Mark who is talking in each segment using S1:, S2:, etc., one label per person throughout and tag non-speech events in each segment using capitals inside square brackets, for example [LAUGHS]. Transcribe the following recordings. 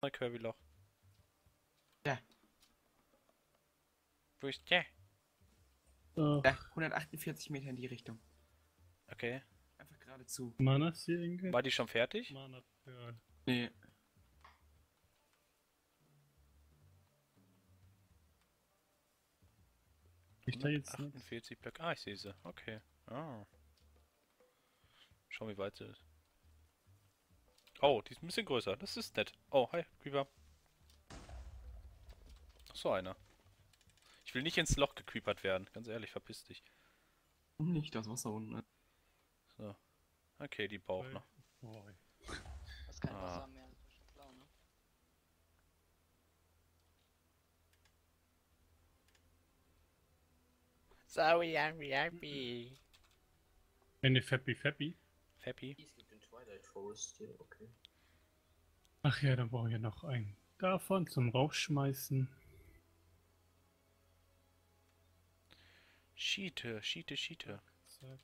S1: Kirby-Loch.
S2: Da.
S1: Wo ist der?
S2: Ja, 148 Meter in die Richtung.
S1: Okay.
S2: Einfach geradezu.
S3: Mana ist hier irgendwie.
S1: War die schon fertig?
S3: Mana Pearl.
S2: Nee.
S3: Ich da jetzt nicht.
S1: 48 Blöcke. Ah, ich sehe sie. Okay. Ah. Schau, wie weit sie ist. Oh, die ist ein bisschen größer. Das ist nett. Oh, hi, Creeper. Ach, so einer. Ich will nicht ins Loch gecreepert werden. Ganz ehrlich, verpiss dich.
S2: Nicht das Wasser unten. ne?
S1: So. Okay, die braucht noch.
S4: Das ist kein
S1: Ah.
S4: Wasser mehr, klar, ne?
S1: Sorry, I'm happy.
S3: Eine Feppi Feppi.
S1: Happy?
S5: Es gibt den Twilight Forest hier, okay.
S3: Ach ja, dann brauche ich ja noch einen davon zum Rausschmeißen.
S1: Schiete, Schiete, Schiete.
S3: Zack.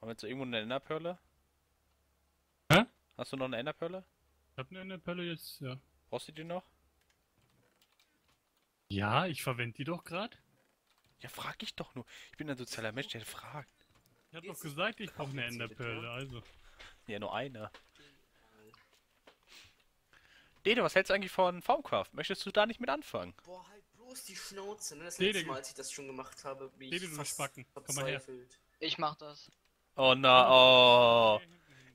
S1: Haben wir jetzt irgendwo eine Enderperle?
S3: Hä?
S1: Hast du noch eine Enderperle?
S3: Ich hab eine Pelle jetzt, ja.
S1: Brauchst du die noch?
S3: Ja, ich verwende die doch gerade.
S1: Ja, frag ich doch nur. Ich bin ein sozialer Mensch, der fragt.
S3: Ich hab doch gesagt, ich brauche eine. Enderperle, also.
S1: Ja, nur eine. Dede, was hältst du eigentlich von Formcraft? Möchtest du da nicht mit anfangen?
S5: Boah, halt bloß die Schnauze, ne? Das
S3: Dede,
S5: letzte Mal, als ich das schon gemacht habe, bin
S3: Dede,
S5: ich
S3: du
S5: fast
S3: Spacken. Komm mal her.
S5: verzweifelt.
S4: Ich mach das.
S1: Oh na, oh.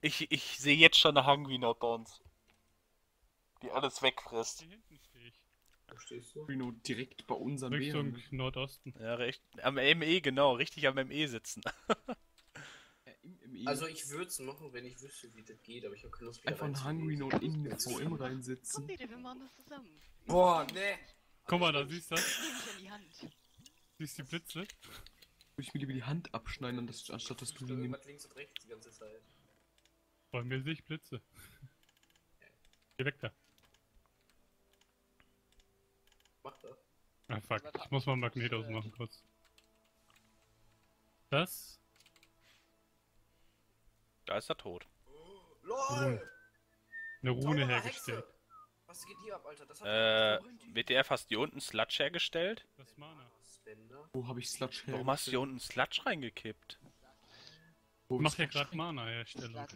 S1: Ich, ich sehe jetzt schon eine Hungry Not bei uns. Die alles wegfrisst.
S3: Hier hinten stehe ich.
S5: Wo stehst du?
S2: Reno direkt bei unserem
S3: Richtung
S2: Bären.
S3: Nordosten.
S1: Ja, recht. Am ME, genau. Richtig am ME sitzen. [LAUGHS]
S2: Äh.
S5: Also ich würde es machen, wenn ich wüsste, wie das geht, aber ich habe keine Lust wieder
S2: Einfach ein. Hungry Note in den VM
S5: schon-
S4: Komm,
S2: reinsitzen.
S4: Dede, wir machen das zusammen.
S5: Boah, ne.
S3: Guck mal, da siehst du das?
S4: An die Hand.
S3: Siehst du die Blitze?
S2: Würde ich mir lieber die Hand abschneiden, anstatt anstatt dass du
S5: Ich
S2: die nimmst.
S5: irgendwas links und rechts die ganze Zeit.
S3: Bei mir sehe ich Blitze. Geh weg da.
S5: Mach das.
S3: Ah, fuck. Ich muss mal Magnet ausmachen kurz. Das?
S1: Da ist er tot.
S5: LOL!
S3: Eine Rune hergestellt.
S5: Hexe! Was geht hier ab, Alter? Das hat
S1: Äh, WTF, hast du hier unten Sludge hergestellt?
S3: Das ist Mana.
S2: Wo habe ich Sludge her?
S1: Warum hast du hier unten Sludge reingekippt?
S2: Wo
S3: Ich mach ja
S2: Sludge
S3: gerade Mana-Herstellung.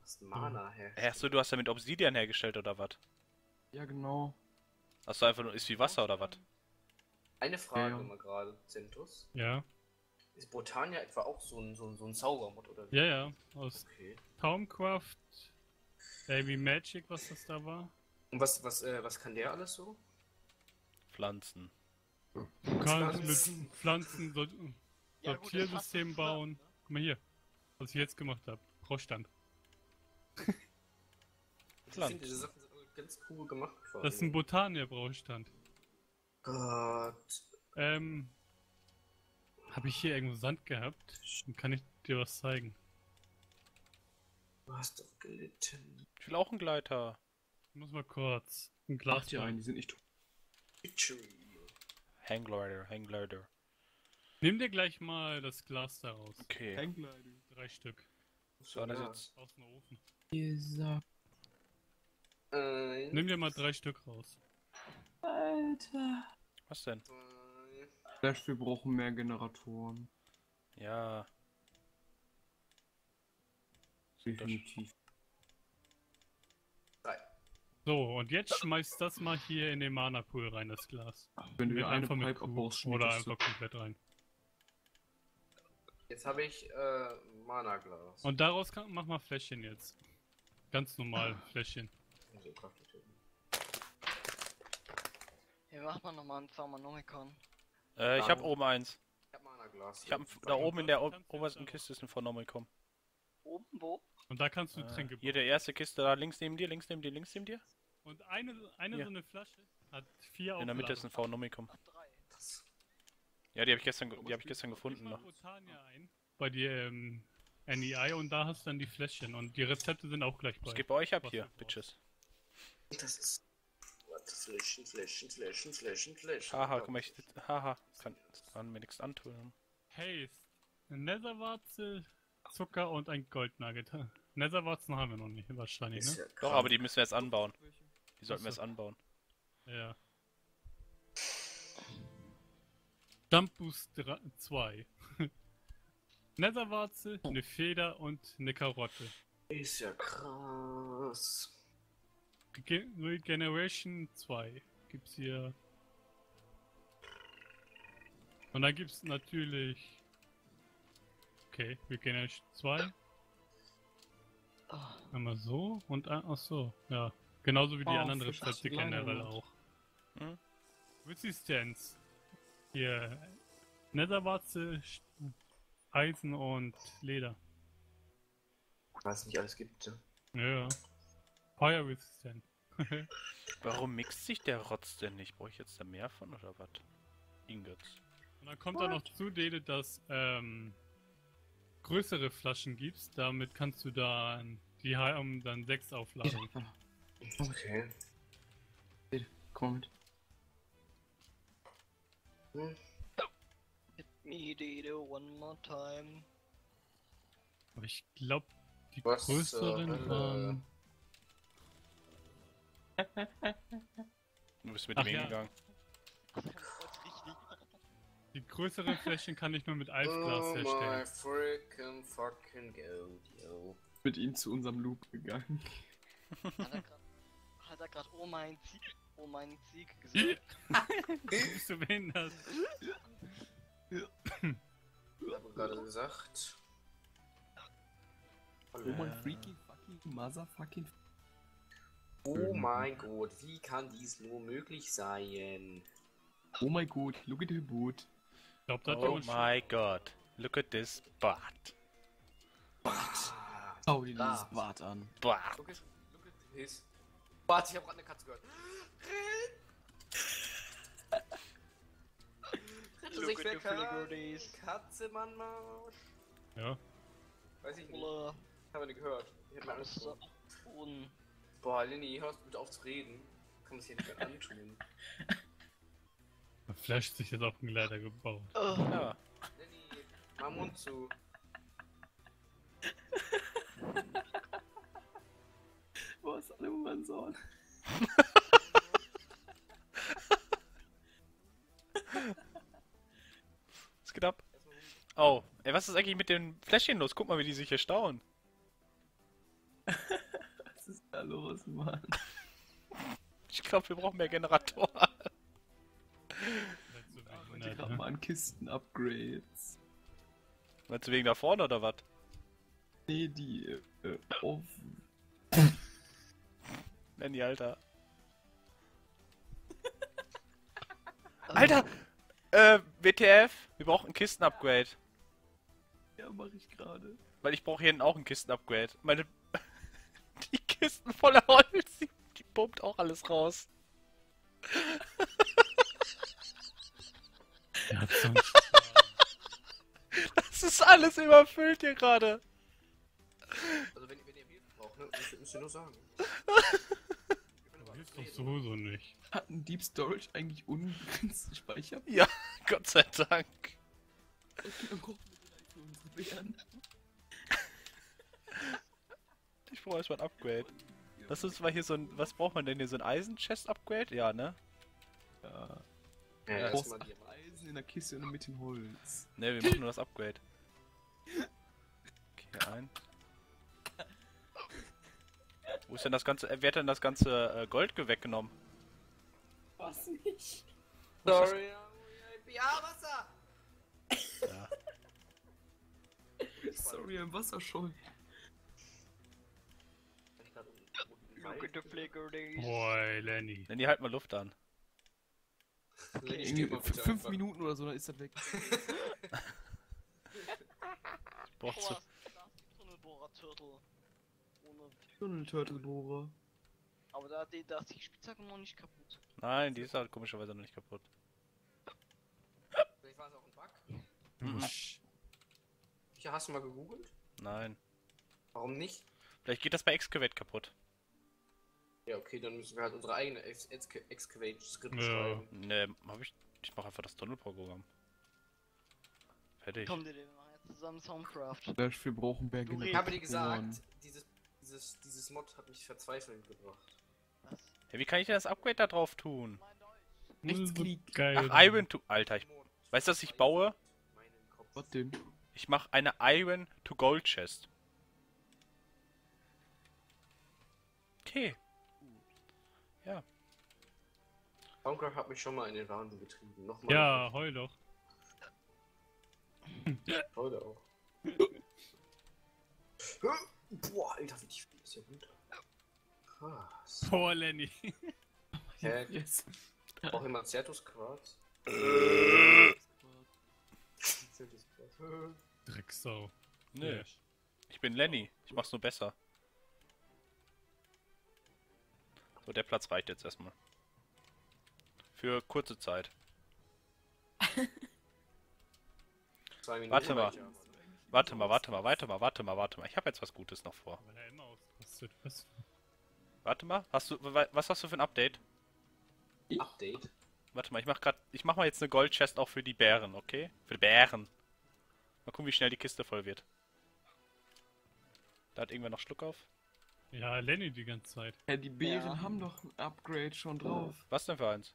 S5: Was Mana her.
S1: Achso, du hast ja mit Obsidian hergestellt oder was?
S2: Ja, genau.
S1: Achso, einfach nur ist wie Wasser oder was?
S5: Eine Frage
S2: Ja, ja.
S5: mal gerade, Zentus.
S3: Ja.
S5: Ist Botania etwa auch so ein, so ein, so ein Zaubermod oder wie?
S3: Ja, ja. Aus
S5: Okay.
S3: Taumcraft. Baby Magic, was das da war.
S5: Und was, was, äh, was kann der alles so?
S1: Pflanzen.
S3: Du kannst
S5: Pflanzen.
S3: mit Pflanzen so
S4: Ja, gut,
S3: Sortiersystem
S4: passt
S3: bauen. Guck mal hier. Was ich jetzt gemacht habe. Rohstand.
S5: Ich
S1: Pflanzen.
S5: finde, diese Sachen sind ganz cool gemacht.
S3: Das ist ein
S5: allem.
S3: Botanier-Braustand.
S5: Gott.
S3: Ähm. Habe ich hier irgendwo Sand gehabt? Dann kann ich dir was zeigen.
S5: Du hast doch gelitten.
S1: Ich will auch einen Gleiter.
S3: Ich muss mal kurz ein Glas
S2: ihr
S3: machen.
S2: ein, die sind nicht tot.
S5: Witchery.
S1: Hangglider, Hangglider.
S3: Nimm dir gleich mal das Glas da raus.
S1: Okay.
S2: Hangleiding.
S3: Drei Stück.
S1: So, das
S5: Ja.
S1: jetzt.
S3: Aus dem Ofen.
S2: Dieser
S5: Eins,
S3: Nimm dir mal drei Stück raus.
S2: Alter.
S1: Was denn?
S2: Flash, wir brauchen mehr Generatoren.
S1: Ja.
S2: Definitiv.
S3: So, und jetzt schmeißt das mal hier in den Mana-Pool rein, das Glas.
S2: Wenn du
S3: einfach mit Oder einfach komplett rein.
S5: Jetzt habe ich äh, Mana-Glas.
S3: Und daraus kann, mach mal Fläschchen jetzt. Ganz normal Fläschchen.
S5: Also.
S4: Hier macht man nochmal einen Zaubernomikon.
S1: Äh, ich hab oben eins.
S5: Ich habe Mana-Glas.
S1: Ich hab da oben in der obersten Kiste ist ein Phenomenon.
S4: Oben, wo?
S3: Und da kannst du
S1: Äh,
S3: Tränke
S1: hier
S3: bauen.
S1: der erste Kiste da links neben dir, links neben dir, links neben dir.
S3: Und eine, eine
S1: Hier.
S3: so eine Flasche hat vier
S1: In der Mitte ist ein. Phenomenon. Ja, die habe ich gestern, ge- die habe ich gestern gefunden noch.
S3: Botania ein. Bei dir ähm, NEI und da hast du dann die Fläschchen. Und die Rezepte sind auch gleich bei.
S1: Was geht bei euch ab hier. Bitches?
S5: Das ist. Warte, Fläschchen, Fläschchen, Fläschchen, Fläschchen, Fläschchen.
S1: Haha, guck mal, ich. Haha, kann, kann mir nichts antun.
S3: Haste, eine Netherwarze, Zucker und ein Goldnugget. [LAUGHS] Netherwarzen haben wir noch nicht, wahrscheinlich, ne?
S5: ja
S1: Doch, aber die müssen wir jetzt anbauen. Die sollten wir jetzt anbauen.
S3: Ja. Dumpboost 2. [LAUGHS] Netherwarze, eine Feder und eine Karotte.
S5: Ist ja krass.
S3: Ge Regeneration 2 gibt's hier. Und dann gibt's natürlich. Okay, Regeneration 2.
S4: Ah,
S3: Einmal so und ein, ach so, ja. Genauso wie die
S2: Oh,
S3: anderen Rezepte generell auch.
S1: Hm?
S3: Resistenz. Hier. Netherwarze, Eisen und Leder.
S5: Was es nicht alles gibt. ne?
S3: Ja. Fire Resistant. [LAUGHS]
S1: Warum mixt sich der Rotz denn nicht? Brauche ich jetzt da mehr von oder was? Ingots.
S3: Und dann kommt da noch zu, Dede, dass ähm, größere Flaschen gibst. Damit kannst du dann die haben dann sechs aufladen.
S5: Okay.
S2: Komm mit.
S5: Hm.
S4: hit me, Dede, one more time.
S3: Aber ich glaube, die
S5: Was
S3: größeren
S5: Hölle?
S3: waren.
S1: Du bist mit
S3: Ach
S1: dem
S3: ja.
S1: hingegangen.
S4: Ach, Gott, richtig.
S3: Die größeren Fläschchen kann ich nur mit Eisglas
S5: Oh my
S3: herstellen.
S5: freaking fucking god, yo.
S2: Mit ihm zu unserem Loop gegangen.
S4: Hat er er grad oh mein Sieg, oh mein Sieg gesagt?
S3: Bist du behindert?
S5: Ich habe gerade gesagt.
S2: Oh mein freaky fucking motherfucking.
S5: Oh mein Gott, wie kann dies nur möglich sein?
S2: Oh mein Gott, look at the boot.
S3: Ich er
S1: Oh my god. Look at this butt.
S2: Schau dir dieses Bart an.
S1: Butt.
S5: Look at, look at his. Warte, ich habe gerade eine Katze gehört. Rette [LAUGHS] sich wer kann. Katze, Mann, Maus.
S3: Ja.
S5: Weiß ich nicht.
S4: Oder
S5: Habe nicht gehört. Ich hab mir
S4: und
S5: Boah, Lenny, hörst bitte auf zu reden. Kann man sich ja nicht mehr antun.
S3: Da flasht sich jetzt auf den Gleiter gebaut.
S4: Oh,
S1: Ja.
S5: Lenny, mach Mund zu.
S2: Wo ist alle mein Sohn?
S1: Was geht ab? Oh, ey, was ist eigentlich mit den Fläschchen los? Guck mal, wie die sich hier stauen. [LAUGHS]
S2: Los, Mann? [LAUGHS]
S1: Ich glaube, wir brauchen mehr Generatoren.
S3: Seid so
S2: Ich
S3: behindert,
S2: hab
S3: ne?
S2: mal an Kisten-Upgrades.
S1: Meinst du wegen da vorne oder was?
S2: Nee, die äh, auf.
S1: Nenn die, Alter. [LAUGHS] Alter! Äh, WTF, wir brauchen ein Kisten-Upgrade.
S2: Ja, mach ich gerade.
S1: Weil ich brauche hier hinten auch ein Kisten-Upgrade. Meine. Die Kisten voller Holz, die, pumpt auch alles raus. Das ist alles überfüllt hier gerade.
S5: Also, wenn, wenn ihr Hilfe braucht, ne, müsst ihr, müsst ihr nur sagen.
S3: Hilft doch sowieso nicht.
S2: Hat ein Deep Storage eigentlich unbegrenzten Speicher?
S1: Ja, [LAUGHS] Gott sei Dank.
S2: Okay, dann kochen wir vielleicht für unsere Bären.
S1: Ich brauche erstmal ein Upgrade. Das ist mal hier so ein. Was braucht man denn hier? So ein Eisen-Chest-Upgrade? Ja, ne?
S2: Ja.
S5: Ja, ja, erstmal Diamant.
S2: Eisen in der Kiste und mit dem Holz.
S1: Ne, wir machen nur das Upgrade. Okay, hier ein. Wo ist denn das ganze. Wer hat denn das ganze äh, Gold weggenommen?
S2: Was nicht?
S5: Sorry, ja, Wasser!
S1: Ja.
S2: Sorry, ein Wasserscheu.
S3: Boah, Lenny.
S1: Die halt mal Luft an.
S5: Lenny,
S2: fünf
S5: einfach.
S2: Minuten oder so, dann ist das weg. [LAUGHS]
S1: Ich brauch zu.
S4: Boah, Tunnelbohrer Turtle. Ohne.
S2: Tunnel-Turtle-Bohrer.
S4: Aber da, die, da ist die Spitzhacke noch nicht kaputt.
S1: Nein, die ist halt komischerweise noch nicht kaputt.
S5: Vielleicht war es auch ein Bug.
S1: Mhm.
S5: Ja, hast du mal gegoogelt?
S1: Nein.
S5: Warum nicht?
S1: Vielleicht geht das bei Excavate kaputt.
S5: Ja, okay, dann müssen wir halt unsere eigene Ex Ex Excavate-Skript
S3: Ja.
S5: schreiben.
S1: Ne, hab ich. Ich mach einfach das Tunnelprogramm. Fertig.
S4: Komm, dir, wir machen jetzt zusammen Soundcraft.
S2: Wir
S4: Du
S2: genau.
S5: Ich habe dir gesagt, dieses, dieses, dieses Mod hat mich verzweifeln gebracht.
S4: Was?
S1: Ja, wie kann ich denn das Upgrade da drauf tun?
S2: Rechtsklick.
S3: Geil.
S1: Ach, Iron to... Alter, ich... Weißt du, was ich baue?
S2: Was denn?
S1: Ich mache eine Iron to Gold Chest. Okay. Ja.
S5: Soundcraft hat mich schon mal in den Wahnsinn getrieben. Nochmal.
S3: Ja, heul doch.
S5: Heute auch. Boah, Alter, wie tief das hier runter? Krass.
S3: Boah, Lenny.
S5: Hä? [LAUGHS]
S2: Yes.
S5: Braucht jemand Certus Quarz?
S3: Drecksau.
S1: Nö.
S3: Ja.
S1: Ich bin Lenny. Ich mach's nur besser. So, der Platz reicht jetzt erstmal. Für kurze Zeit. [LAUGHS]
S5: Zwei Minuten
S1: Warte mal. Warte mal, warte mal, warte mal, warte mal, warte mal. Ich habe jetzt was Gutes noch vor. Warte mal, hast du, wa- was hast du für ein Update?
S5: Update.
S1: Warte mal, ich mach grad, ich mach mal jetzt eine Gold Chest auch für die Bären, okay? Für die Bären. Mal gucken, wie schnell die Kiste voll wird. Da hat irgendwer noch Schluck auf.
S3: Ja, Lenny die ganze Zeit.
S2: Ja, die Bären
S4: Ja.
S2: haben doch ein Upgrade schon drauf.
S1: Was denn für eins?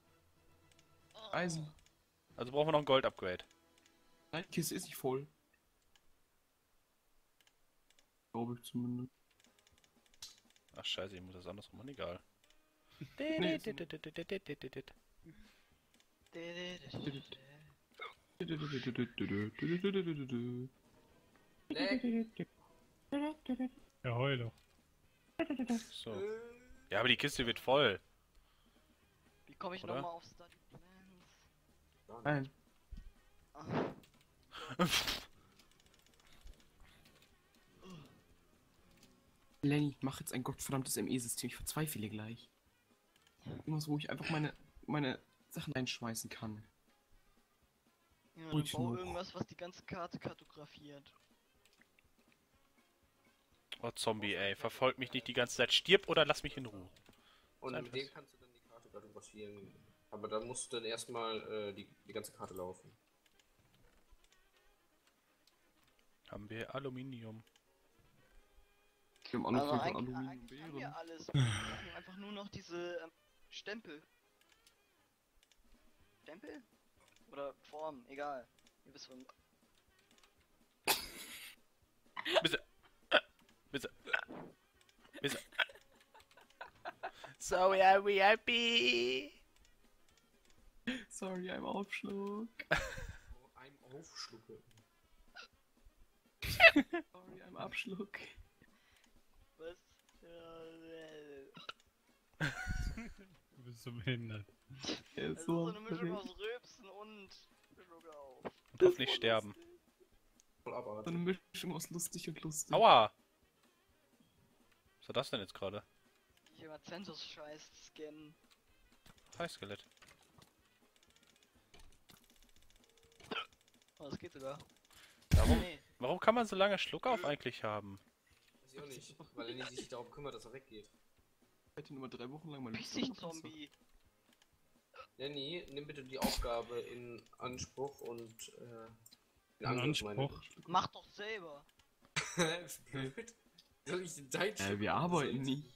S2: Eisen.
S1: Also brauchen wir noch ein Gold-Upgrade.
S2: Nein, die Kiste ist nicht voll. Glaube ich zumindest.
S1: Ach scheiße, ich muss das anders machen, egal.
S3: Ja, heul doch.
S1: So. Ja, aber die Kiste wird voll.
S4: Wie komme ich nochmal auf Study Plans?
S2: Nein. [LAUGHS] Lenny, mach jetzt ein gottverdammtes ME-System. Ich verzweifle gleich. Irgendwas, wo ich einfach meine, meine Sachen einschmeißen kann.
S4: ja, dann bau irgendwas, was die ganze Karte kartografiert.
S1: Oh, Zombie, ey. Verfolg mich nicht die ganze Zeit. Stirb oder lass mich in Ruhe.
S5: Und mit dem kannst du dann die Karte kartografieren. Aber da musst du dann erstmal äh, die, die ganze Karte laufen.
S1: Haben wir Aluminium.
S2: Wir haben auch noch
S4: Also
S2: fünf
S4: eigentlich, eigentlich haben wir alles. [LAUGHS] Wir brauchen einfach nur noch diese ähm, Stempel. Stempel? Oder Form, egal. Ihr wisst von.
S1: Bitte. Bitte. Bitte. So are we happy.
S2: Sorry, I'm Aufschluck. [LAUGHS]
S5: Oh, ein Aufschlucke. [LAUGHS]
S2: Sorry, I'm Abschluck.
S4: Was? [LAUGHS]
S3: Du bist so behindert.
S2: Er
S4: Das
S2: ist
S4: ist so
S2: so
S4: eine Mischung aus Rülpsen und Schluck auf.
S1: Und hoffentlich sterben.
S2: So eine Mischung aus lustig und lustig.
S1: Aua! Was war das denn jetzt gerade?
S4: Ich immer Zensus Scheiß scannen.
S1: Hi, Skelett.
S4: Oh, das geht sogar.
S1: Warum,
S4: Nee,
S1: warum kann man so lange Schluck auf eigentlich haben?
S5: Weiß ich auch nicht. Weil er nicht sich darum kümmert, dass er weggeht.
S2: Ich hatte nur mal drei Wochen lang meine
S4: piss dich,
S2: Wasser.
S4: Zombie.
S5: Lenny, nimm bitte die Aufgabe in Anspruch und äh, in
S3: In
S5: Angriff,
S3: Anspruch.
S4: Mach doch selber. [LAUGHS]
S5: Blöd. Soll ich den dein
S2: Äh, wir arbeiten nicht.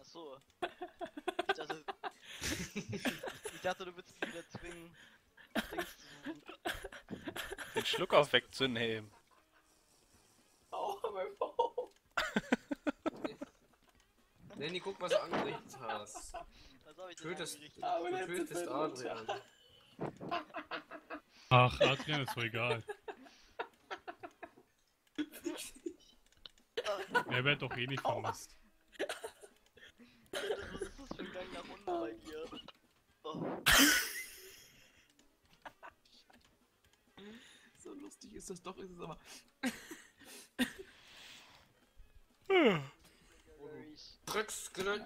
S4: Achso. Ich dachte. ich dachte, du willst mich wieder zwingen. Dings zu suchen.
S1: Den Schluck auf wegzunehmen.
S2: Oh, mein Bauch.
S5: Lenny, [LAUGHS] guck, was du angerichtet hast.
S4: Was hab ich denn
S5: Tötest,
S4: angerichtet?
S5: Du tötest Adrian. [LAUGHS]
S3: Ach, Adrian ist so egal. Er wird doch eh nicht vermisst.
S4: Was ist das für ein Gang nach unten bei dir? Oh.
S2: So lustig ist das doch, ist es aber.
S4: Berries.
S5: Dreckskelett!